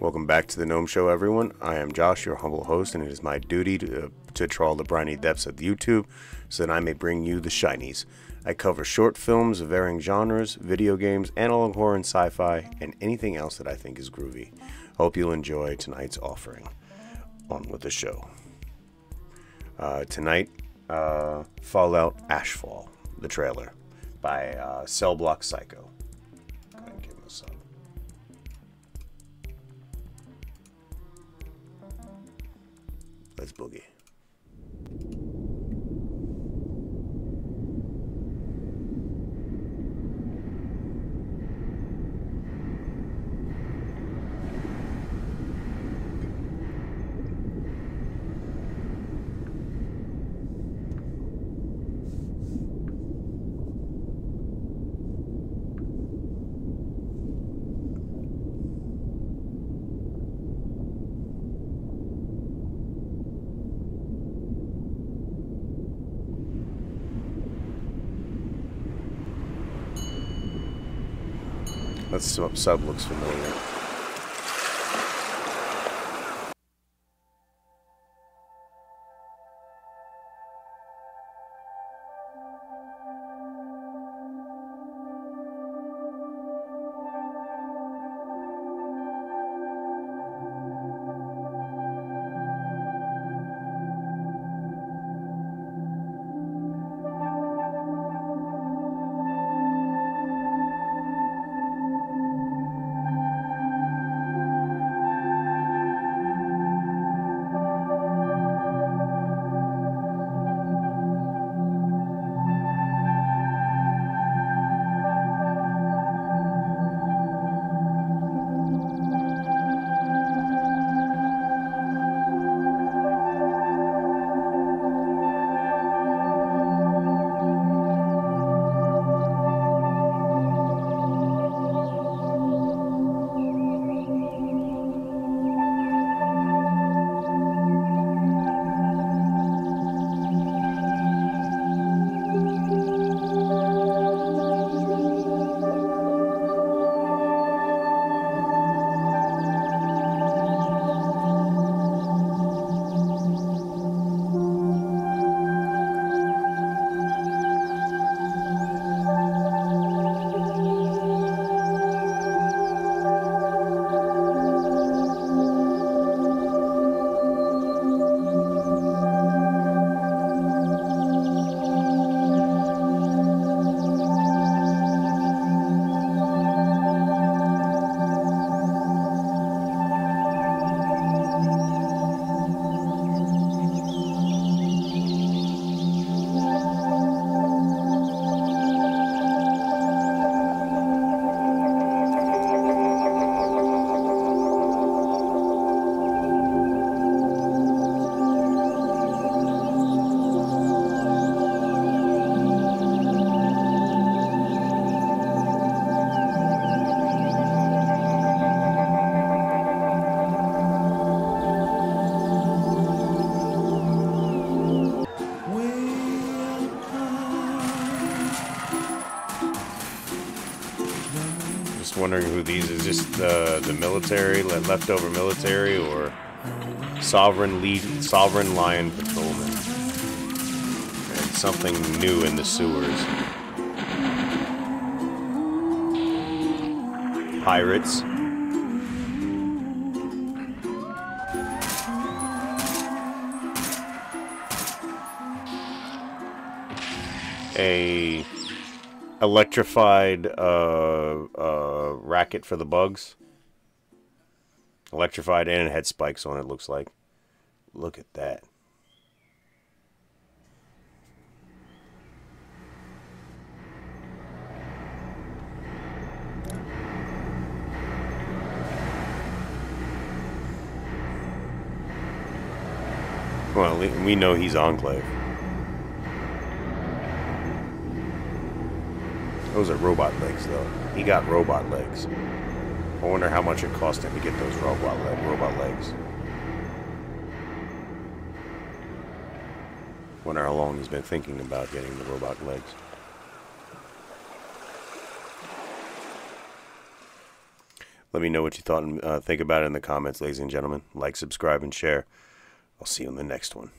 Welcome back to the Gnome Show, everyone. I am Josh, your humble host, and it is my duty to, to trawl the briny depths of YouTube so that I may bring you the shinies. I cover short films of varying genres, video games, analog horror and sci fi, and anything else that I think is groovy. Hope you'll enjoy tonight's offering. On with the show. Uh, tonight, uh, Fallout Ashfall, the trailer by uh, Cell Block Psycho. Let's boogie. That sub, looks familiar. Just wondering who these is. Just the the military, leftover military, or sovereign lead, sovereign lion patrolman. And something new in the sewers. Pirates. A electrified uh, uh, racket for the bugs. Electrified and it had spikes on it, looks like. Look at that. Well, we- know he's Enclave. Those are robot legs, though. He got robot legs. I wonder how much it cost him to get those robot leg, robot legs. Wonder how long he's been thinking about getting the robot legs. Let me know what you thought and uh, think about it in the comments, ladies and gentlemen. Like, subscribe, and share. I'll see you in the next one.